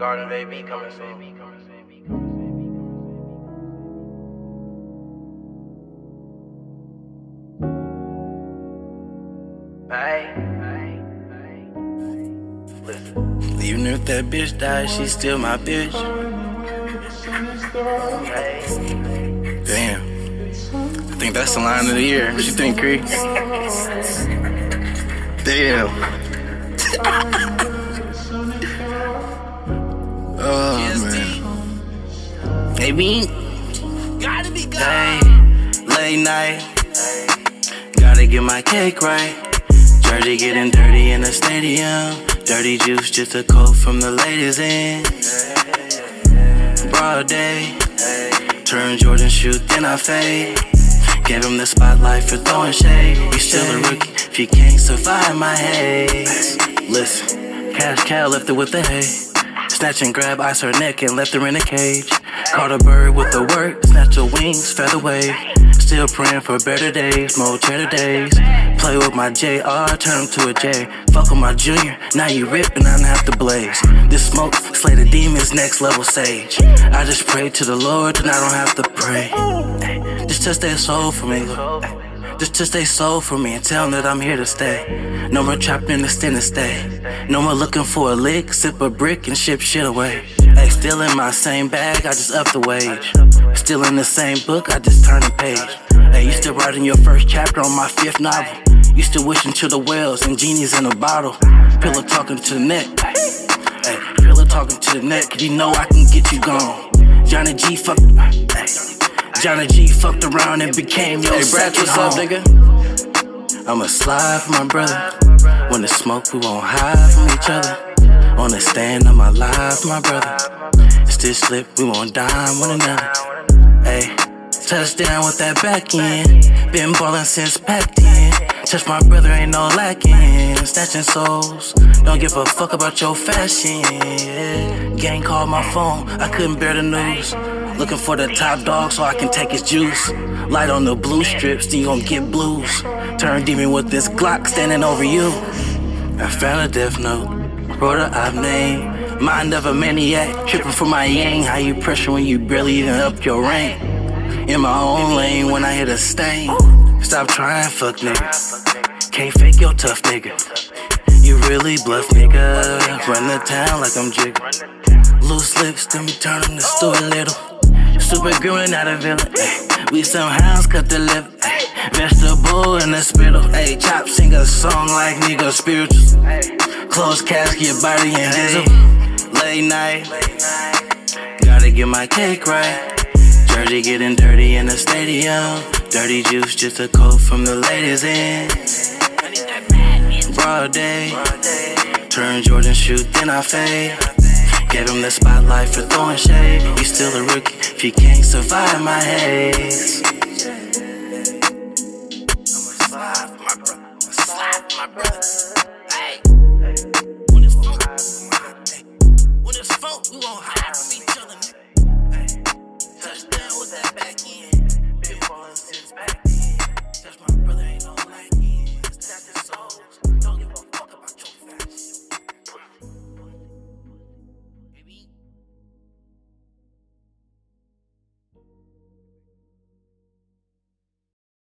Garden baby coming soon. Even if that bitch dies, she's still my bitch. Damn. I think that's the line of the year. What you think, Cree? Damn. Baby. Gotta be good. Hey, late night. Gotta get my cake right. Jersey getting dirty in the stadium. Dirty juice, just a coat from the ladies in. Broad day. Turn Jordan shoot, then I fade. Gave him the spotlight for throwing shade. You still a rookie if you can't survive my haze. Listen, cash cow left her with the hay. Snatch and grab, ice her neck and left her in a cage. Caught a bird with the work, snatch her wings, feather away. Still praying for better days, more cheddar days. Play with my JR, uh, turn him to a J. Fuck with my junior, now you ripping, I don't have to blaze. This smoke, slay the demons, next level sage. I just pray to the Lord, and I don't have to pray. Just touch their soul for me. Just touch their soul for me and tell them that I'm here to stay. No more trapped in the stand stay. No more looking for a lick, sip a brick and ship shit away. Hey, still in my same bag, I just up the wage. Still in the same book, I just turn the page. Hey, you still writing your first chapter on my fifth novel. You still wishing to the wells and genies in a bottle. Pillow talking to the neck. Hey, pillow talking to the neck, cause you know I can get you gone. Johnny G fucked. Hey, Johnny G fucked around and became your hey, Brad, what's up, nigga? I'ma slide for my brother. When the smoke, we won't hide from each other. On the stand of my life, my brother. It's this slip, we won't dime one another. Hey, touchdown with that back end. Been ballin' since back then. Touch my brother, ain't no lacking. Snatching souls, don't give a fuck about your fashion. Gang called my phone, I couldn't bear the news. Looking for the top dog so I can take his juice. Light on the blue strips, then you gon' get blues. Turn demon with this Glock standing over you. I found a death note, wrote a op name. Mind of a maniac, tripping for my yang. How you pressure when you barely even up your rank? In my own lane when I hit a stain. Stop trying, fuck nigga. Can't fake your tough nigga. You really bluff, nigga. Run the town like I'm jig. Loose lips, then we turn them to Stuart Little. Super green, not a villain. We some hounds cut the lip. Ay. In the spittle. Ay. Chop sing a song like nigga spirituals. Close casket, body and diesel. Late night. Gotta get my cake right. Jersey getting dirty in the stadium. Dirty juice, just a coat from the ladies in. Broad day. Turn Jordan shoot, then I fade. Gave him the spotlight for throwing shade. You still a rookie if you can't survive my haze.